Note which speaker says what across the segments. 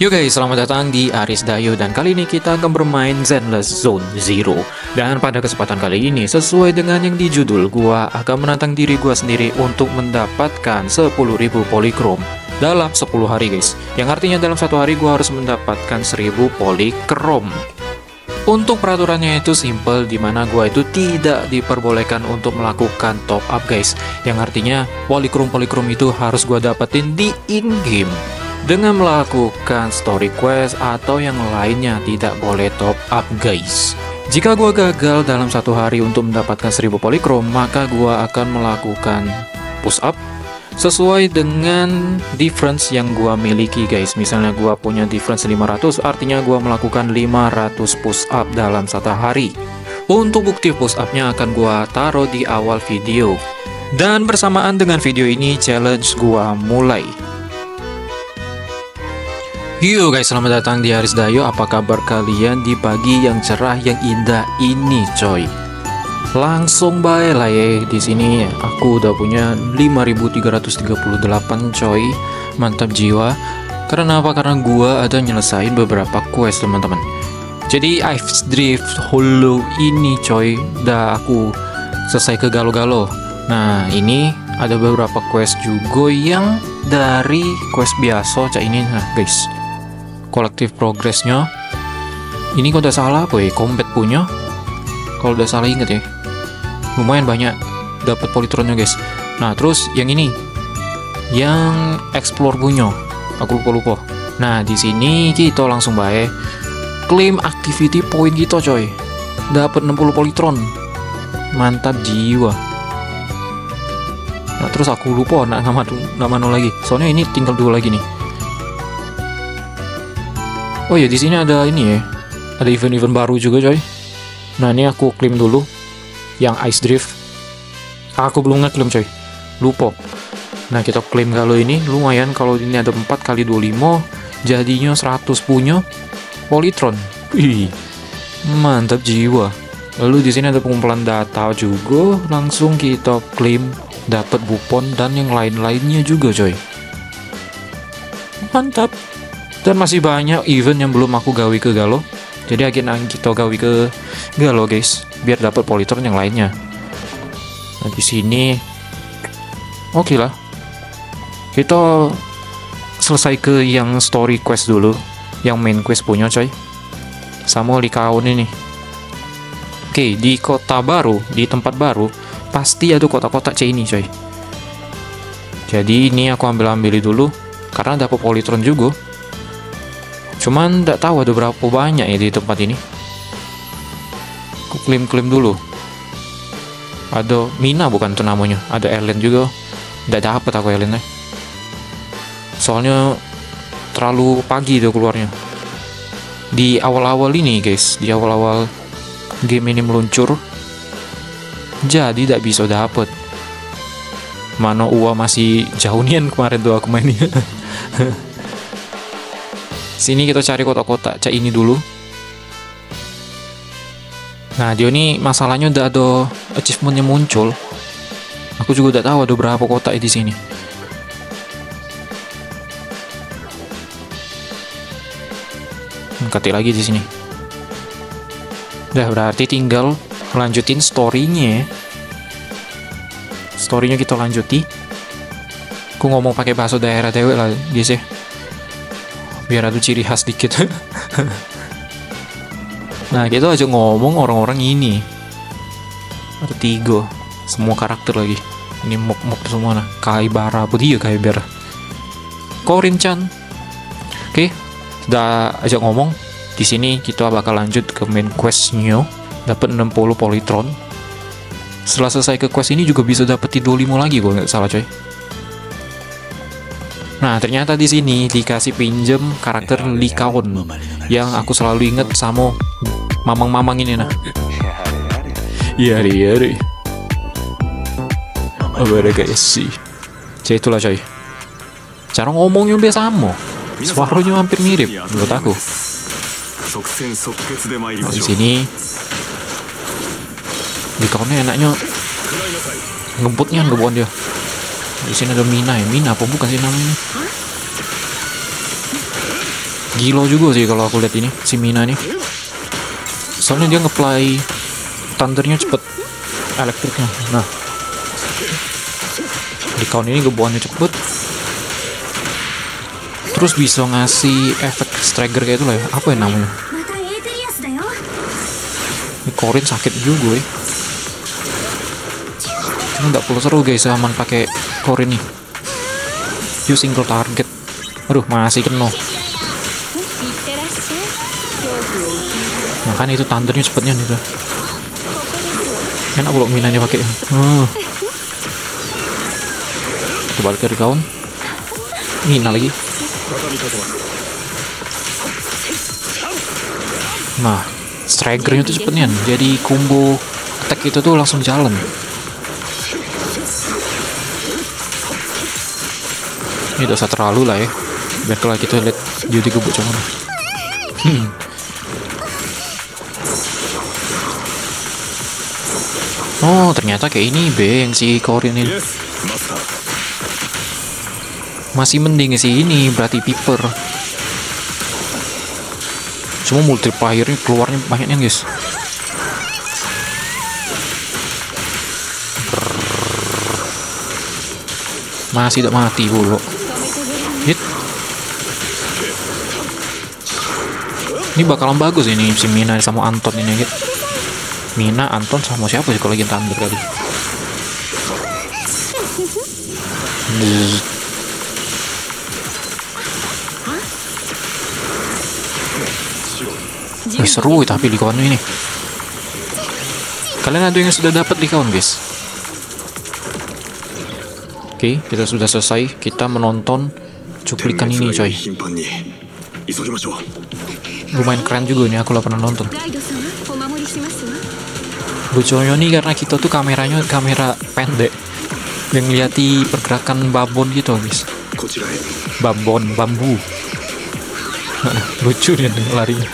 Speaker 1: Yo guys, selamat datang di Aris Dayo dan kali ini kita akan bermain Zenless Zone Zero. Dan pada kesempatan kali ini, sesuai dengan yang di judul, gua akan menantang diri gua sendiri untuk mendapatkan 10.000 polikrom dalam 10 hari guys. Yang artinya dalam satu hari gua harus mendapatkan 1000 polikrom. Untuk peraturannya itu simple, di mana gua itu tidak diperbolehkan untuk melakukan top up guys. Yang artinya polikrom-polikrom itu harus gua dapetin di in-game dengan melakukan story quest atau yang lainnya tidak boleh top up guys. Jika gua gagal dalam satu hari untuk mendapatkan 1000 polikrom, maka gua akan melakukan push up sesuai dengan difference yang gua miliki guys. Misalnya gua punya difference 500, artinya gua melakukan 500 push up dalam satu hari. Untuk bukti push upnya akan gua taruh di awal video. Dan bersamaan dengan video ini, challenge gua mulai. Yo guys, selamat datang di Haris Dayo. Apa kabar kalian di pagi yang cerah yang indah ini, coy? Langsung baik lah ya di sini. Aku udah punya 5338 coy. Mantap jiwa. Karena apa? Karena gua ada nyelesain beberapa quest, teman-teman. Jadi Ice Drift Hollow ini coy, udah aku selesai ke galo-galo. Nah, ini ada beberapa quest juga yang dari quest biasa cak ini nah guys kolektif progresnya. Ini kalau udah salah apa ya? Combat punya. Kalau udah salah inget ya. Lumayan banyak dapat politronnya guys. Nah terus yang ini. Yang explore punya. Aku lupa lupa nah di sini kita langsung baik claim activity point kita coy. Dapat 60 politron. Mantap jiwa. Nah terus aku lupa nak nama nama lagi. Soalnya ini tinggal dua lagi nih Oh ya di sini ada ini ya, ada event-event baru juga coy. Nah ini aku klaim dulu, yang Ice Drift. Aku belum ngeklaim coy, lupa. Nah kita klaim kalau ini lumayan kalau ini ada 4 kali 25 jadinya 100 punya Polytron. Wih, mantap jiwa. Lalu di sini ada pengumpulan data juga, langsung kita klaim dapat bupon dan yang lain-lainnya juga coy. Mantap dan masih banyak event yang belum aku gawi ke Galo. Jadi akhirnya kita gawi ke Galo guys. Biar dapat politron yang lainnya. Nah di sini oke okay lah. Kita selesai ke yang story quest dulu. Yang main quest punya coy. Sama Likaun ini. Oke okay, di kota baru di tempat baru pasti ada kota-kota C ini coy. Jadi ini aku ambil-ambil dulu karena dapat politron juga Cuman tidak tahu ada berapa banyak ya di tempat ini. Aku klaim-klaim dulu. Ada Mina bukan tuh namanya. Ada Ellen juga. Tidak dapat aku Ellen. Soalnya terlalu pagi tuh keluarnya. Di awal-awal ini guys, di awal-awal game ini meluncur, jadi tidak bisa dapet. Mana uang masih jauh nian kemarin tuh aku mainnya. Sini kita cari kotak-kotak cak ini dulu. Nah, dia ini masalahnya udah ada achievementnya muncul. Aku juga udah tahu ada berapa kotak di sini. Ketik lagi di sini. Udah berarti tinggal melanjutin storynya. Storynya kita lanjuti. Aku ngomong pakai bahasa daerah dewek lah, guys ya biar ada ciri khas dikit. Nah kita aja ngomong orang-orang ini. Ada tiga. Semua karakter lagi. Ini mob mob semua nah putih ya kaibara Korin Chan. Oke sudah aja ngomong. Di sini kita bakal lanjut ke main questnya. Dapat 60 polytron. Setelah selesai ke quest ini juga bisa dapat 25 lagi gue nggak salah coy Nah, ternyata di sini dikasih pinjem karakter Likaon yang aku selalu inget sama mamang-mamang ini nah. Iya, iya, iya. Sih? Cek itulah coy. Cara ngomongnya biasa sama. Suaranya hampir mirip menurut aku. Nah, di sini Likaonnya enaknya ngemputnya ngebuan dia. Di sini ada Mina ya. Mina apa? Bukan sih namanya? gila juga sih kalau aku lihat ini si Mina nih soalnya dia ngeplay thundernya cepet. Elektriknya. Nah. Di count ini gebuannya cepet. Terus bisa ngasih efek stagger kayak itu lah ya. Apa yang namanya? Ini Korin sakit juga ya ini nggak perlu seru guys aman pakai Korin nih you single target. Aduh masih kena makanya itu thundernya cepetnya nih tuh. Enak kalau minanya pakai oh. kita balik dari kawan mina lagi. Nah strikernya tuh cepetnya jadi combo attack itu tuh langsung jalan ini dosa terlalu lah ya biar kalau kita lihat jadi gebuk cuman hmm. Oh, ternyata kayak ini B yang si Korin ini. Masih mending sih ini, berarti Piper. Cuma multiplayernya keluarnya banyaknya guys. Masih tidak mati bulu. Ini bakalan bagus ini si Mina sama Anton ini gitu. Mina, Anton sama siapa sih kalau lagi Thunder kali? Wih, seru tapi di kawan ini. Kalian ada yang sudah dapat di kawan guys? Oke, kita sudah selesai. Kita menonton cuplikan ini coy. Lumayan keren juga nih aku lah pernah nonton. Lucunya nih karena kita tuh kameranya kamera pendek. Yang lihati pergerakan babon gitu guys babon bambu. Lucu nih larinya.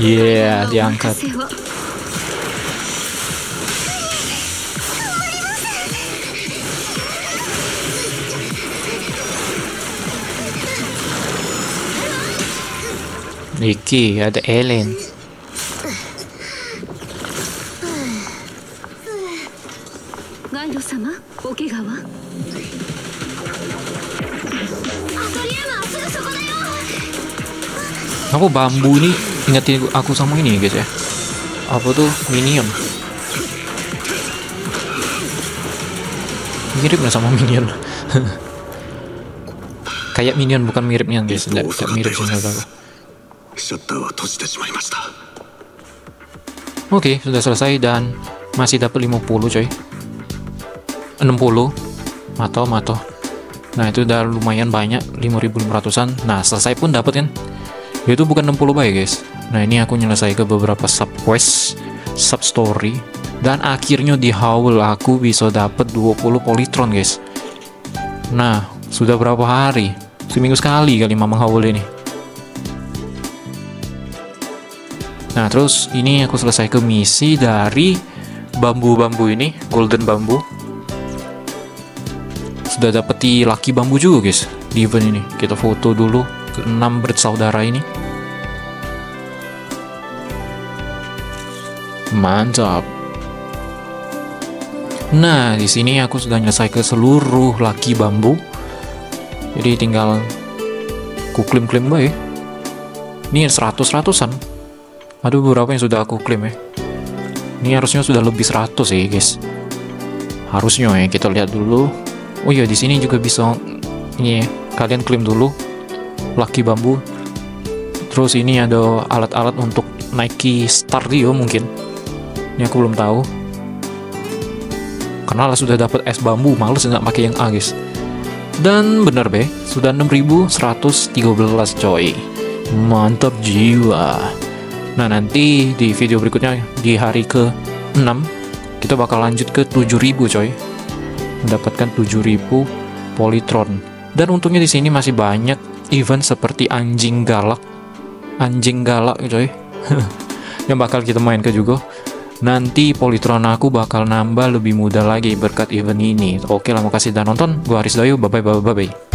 Speaker 1: Iya yeah, diangkat Iki ada Ellen.
Speaker 2: Sama.
Speaker 1: Aku bambu ini ingetin aku sama ini ya, guys ya. Apa tuh minion? Mirip sama minion. kayak minion bukan miripnya guys, tidak mirip sih aku. Oke, sudah selesai dan masih dapat 50 coy. 60 mato mato nah itu udah lumayan banyak 5500an nah selesai pun dapat kan? Itu bukan 60 baik guys. Nah ini aku nyelesai ke beberapa sub quest sub story dan akhirnya di haul aku bisa dapat 20 polytron guys. Nah sudah berapa hari? Seminggu sekali kali mamang haul ini nah terus ini aku selesai ke misi dari bambu-bambu ini golden bambu. Sudah dapeti laki bambu juga guys di event ini. Kita foto dulu ke 6 bersaudara ini. Mantap. Nah di sini aku sudah selesai ke seluruh laki bambu. Jadi tinggal ku klaim klaim baik ini 100 ratusan ada beberapa yang sudah aku klaim ya? Ini harusnya sudah lebih 100 ya guys. Harusnya ya kita lihat dulu. Oh iya di sini juga bisa ini ya, kalian klaim dulu. Lucky bambu. Terus ini ada alat-alat untuk naiki Stardio mungkin. Ini aku belum tahu. Karena sudah dapat es bambu. Males nggak pakai yang A guys. Dan bener be. Sudah 6113 coy. Mantap jiwa nah nanti di video berikutnya di hari ke 6 kita bakal lanjut ke 7000 coy mendapatkan 7000 polytron. Dan untungnya di sini masih banyak event seperti anjing galak. Anjing galak coy. yang bakal kita mainkan juga. Nanti polytron aku bakal nambah lebih mudah lagi berkat event ini. Oke lah, makasih dan nonton. Gua Aris Dayu, bye bye bye bye. bye.